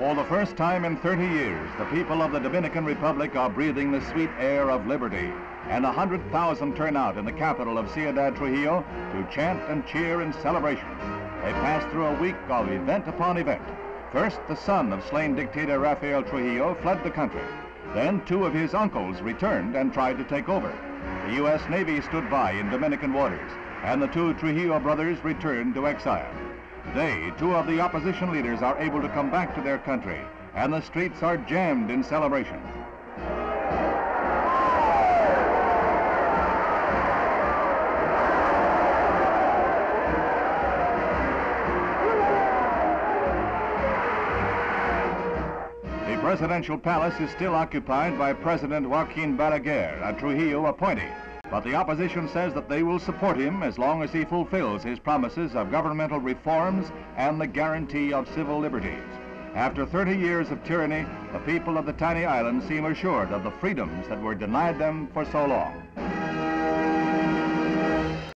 For the first time in 30 years, the people of the Dominican Republic are breathing the sweet air of liberty, and 100,000 turn out in the capital of Ciudad Trujillo to chant and cheer in celebration. They pass through a week of event upon event. First, the son of slain dictator Rafael Trujillo fled the country. Then two of his uncles returned and tried to take over. The U.S. Navy stood by in Dominican waters, and the two Trujillo brothers returned to exile. Today, two of the opposition leaders are able to come back to their country, and the streets are jammed in celebration. The presidential palace is still occupied by President Joaquin Balaguer, a Trujillo appointee. But the opposition says that they will support him as long as he fulfills his promises of governmental reforms and the guarantee of civil liberties. After 30 years of tyranny, the people of the tiny island seem assured of the freedoms that were denied them for so long.